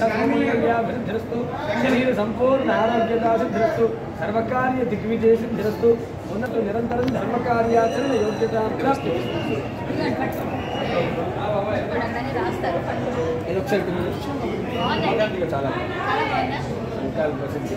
సర్వమంగళ్యాభివృద్ధిరస్తు శరీర సంపూర్ణ ఆరోగ్యతా సిద్ధిరస్తు సర్వకార్య దిగ్విజయ సిద్ధిరస్తు ఉన్నత నిరంతరం ధర్మకార్యాచరణ యోగ్యత ప్రాప్తి ఒకసారి చాలా సంకల్ప సిద్ధి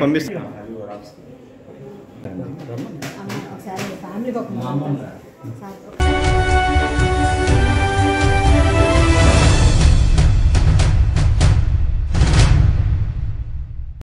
పంపిస్తాను సార్